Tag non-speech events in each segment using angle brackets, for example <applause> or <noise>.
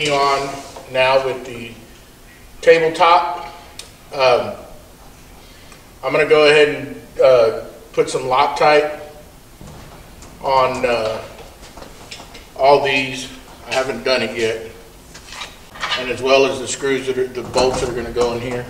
continue on now with the tabletop. Um, I'm gonna go ahead and, uh, put some Loctite on, uh, all these. I haven't done it yet. And as well as the screws that are, the bolts that are gonna go in here.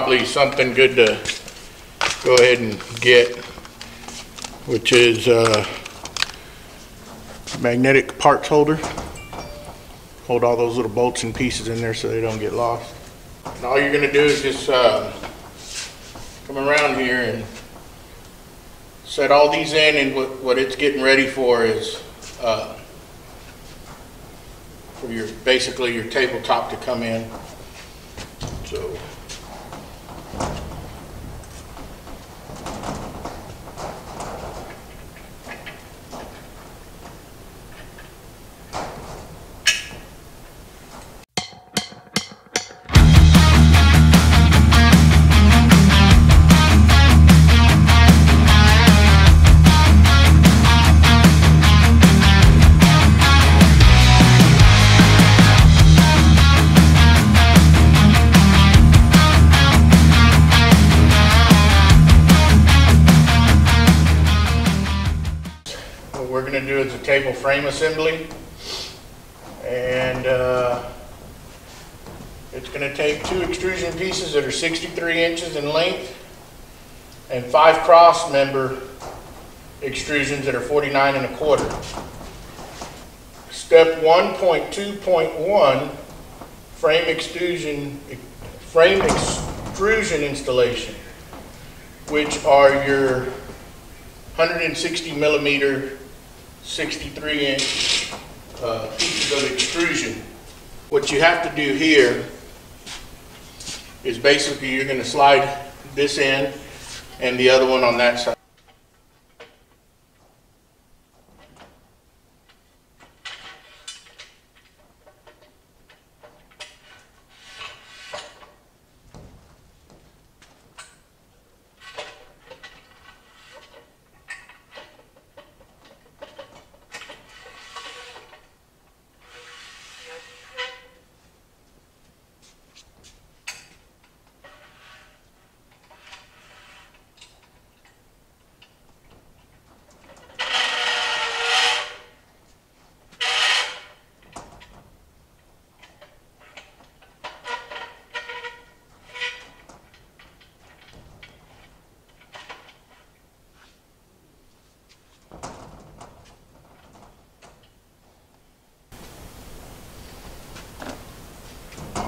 Probably something good to go ahead and get, which is uh, magnetic parts holder. Hold all those little bolts and pieces in there so they don't get lost. And all you're gonna do is just uh, come around here and set all these in and what, what it's getting ready for is uh, for your, basically your tabletop to come in. So is a table frame assembly. And, uh, it's gonna take two extrusion pieces that are sixty-three inches in length and five cross member extrusions that are forty-nine and a quarter. Step one point two point one, frame extrusion, frame extrusion installation, which are your 160 millimeter, 63 inch uh, pieces of extrusion. What you have to do here is basically you're going to slide this in and the other one on that side.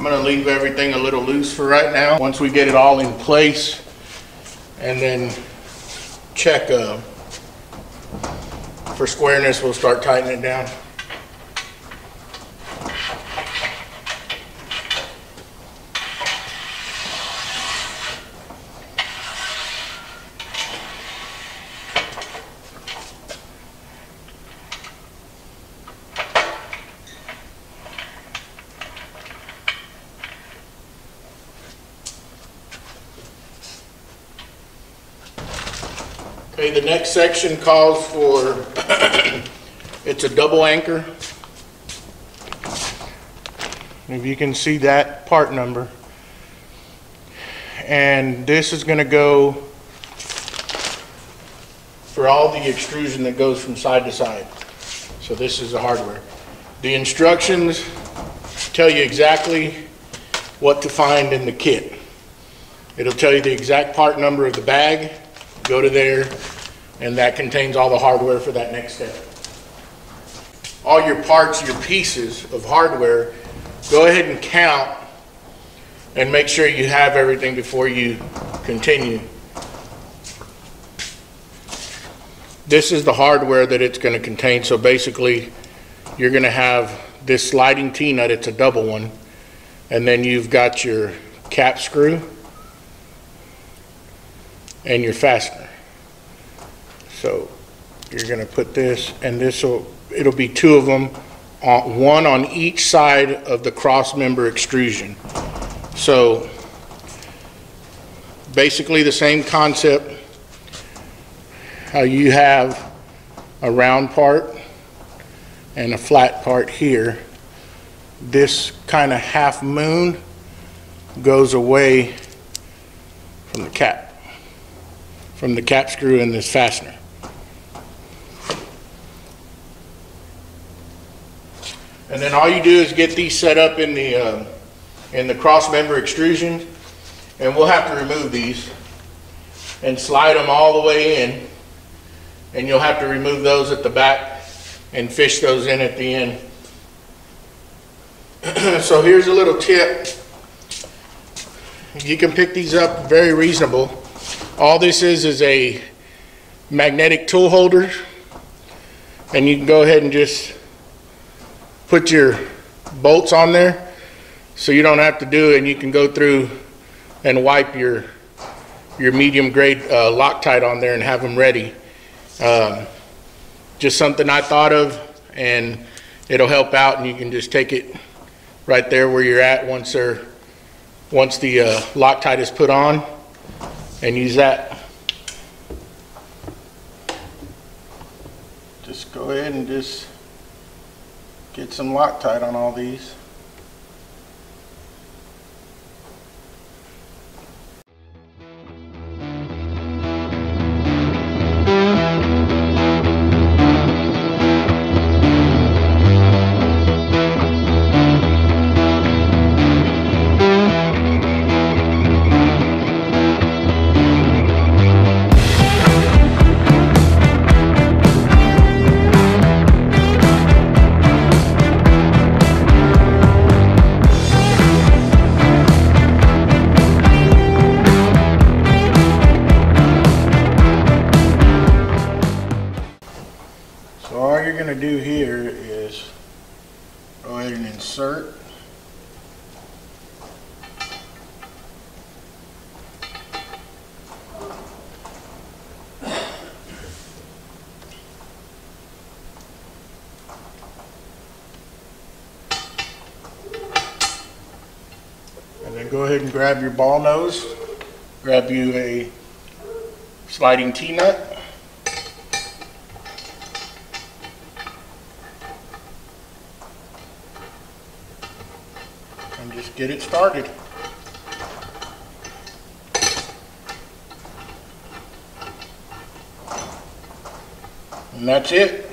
I'm gonna leave everything a little loose for right now. Once we get it all in place and then check uh, for squareness, we'll start tightening it down. Okay, the next section calls for, <clears throat> it's a double anchor. If you can see that part number. And this is gonna go for all the extrusion that goes from side to side. So this is the hardware. The instructions tell you exactly what to find in the kit. It'll tell you the exact part number of the bag, go to there, and that contains all the hardware for that next step. All your parts, your pieces of hardware, go ahead and count and make sure you have everything before you continue. this is the hardware that it's gonna contain, so basically, you're gonna have this sliding T-nut, it's a double one, and then you've got your cap screw and your fastener. So, you're gonna put this, and this'll, it'll be two of them, on, one on each side of the cross member extrusion. So, basically the same concept, how you have a round part and a flat part here. This kind of half moon goes away from the cap, from the cap screw and this fastener. And then all you do is get these set up in the, uh, in the cross member extrusion, and we'll have to remove these and slide them all the way in. And you'll have to remove those at the back and fish those in at the end. <clears throat> So here's a little tip. You can pick these up very reasonable. All this is is a magnetic tool holder. And you can go ahead and just put your bolts on there so you don't have to do it and you can go through and wipe your your medium grade uh, Loctite on there and have them ready. Um, just something I thought of and it'll help out and you can just take it right there where you're at once they're once the uh, Loctite is put on and use that. Just go ahead and just get some Loctite on all these. So all you're gonna do here is go ahead and insert. And then go ahead and grab your ball nose, grab you a sliding T-nut. And just get it started. And that's it.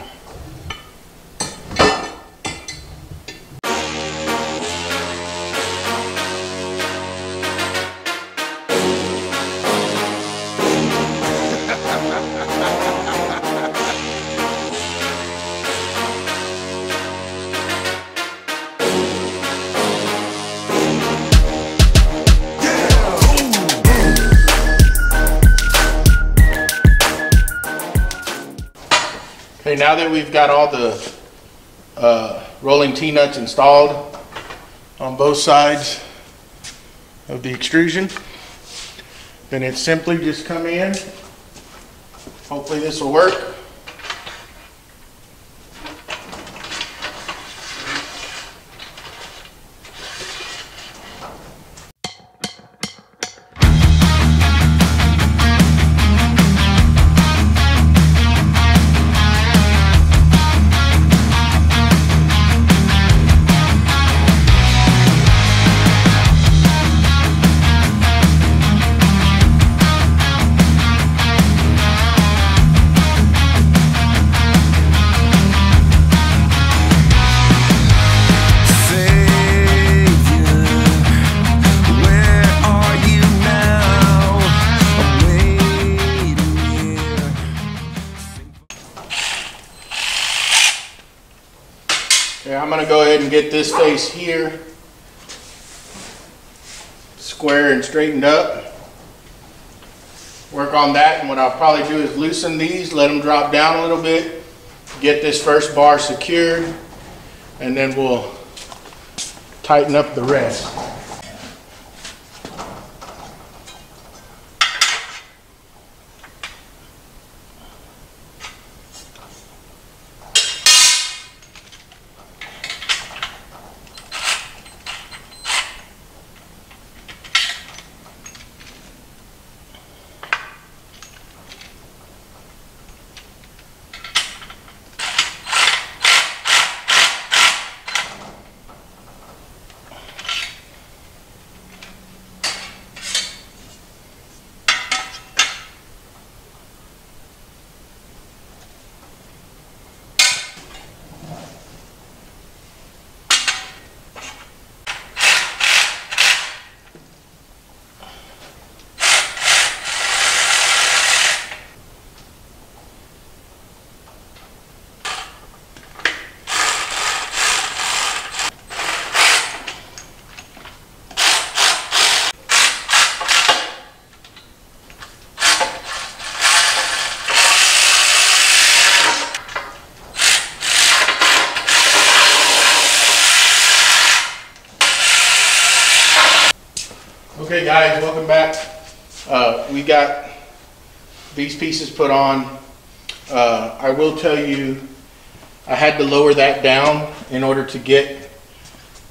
Now that we've got all the uh, rolling T-nuts installed on both sides of the extrusion, then it's simply just come in. Hopefully this will work. Okay, I'm gonna go ahead and get this face here square and straightened up. Work on that, and what I'll probably do is loosen these, let them drop down a little bit, get this first bar secured, and then we'll tighten up the rest. Okay, guys, welcome back. Uh, we got these pieces put on. Uh, I will tell you, I had to lower that down in order to get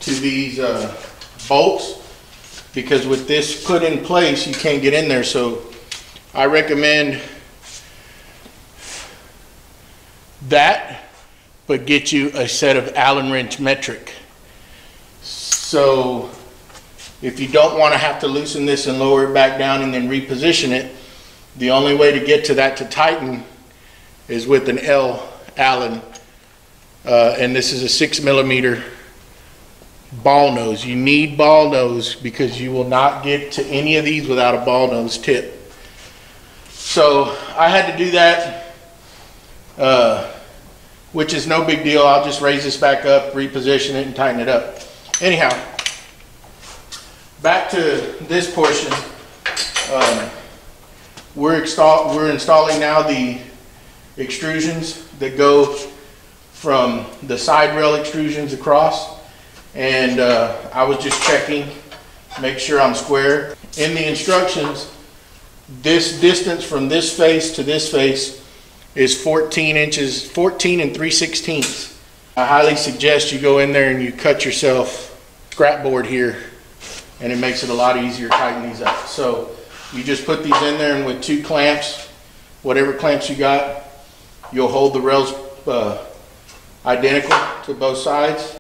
to these uh, bolts because with this put in place, you can't get in there. So I recommend that, but get you a set of Allen wrench metric. So if you don't want to have to loosen this and lower it back down and then reposition it, the only way to get to that to tighten is with an L Allen. Uh, and this is a six millimeter ball nose. You need ball nose because you will not get to any of these without a ball nose tip. So I had to do that, uh, which is no big deal. I'll just raise this back up, reposition it and tighten it up. Anyhow, back to this portion. Um, we're install, we're installing now the extrusions that go from the side rail extrusions across. And uh, I was just checking, make sure I'm square. In the instructions, this distance from this face to this face is 14 inches, 14 and 3 sixteenths. I highly suggest you go in there and you cut yourself scrap board here and it makes it a lot easier to tighten these up. So you just put these in there and with two clamps, whatever clamps you got, you'll hold the rails uh, identical to both sides.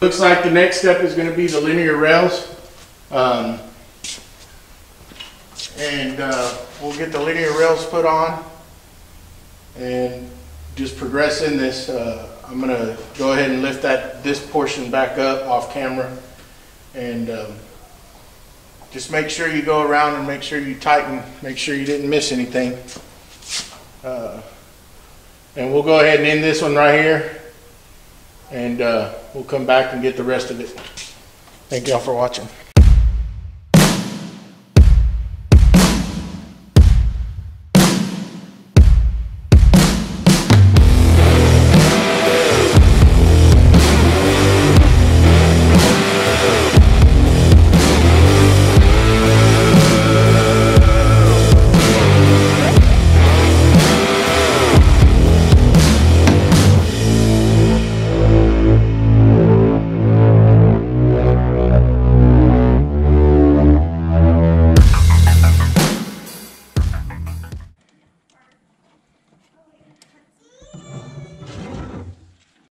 Looks like the next step is gonna be the linear rails. Um, and, uh, we'll get the linear rails put on and just progress in this. Uh, I'm gonna go ahead and lift that, this portion back up off camera. And, um, just make sure you go around and make sure you tighten, make sure you didn't miss anything. Uh, And we'll go ahead and end this one right here. And, uh, we'll come back and get the rest of it. Thank y'all for watching.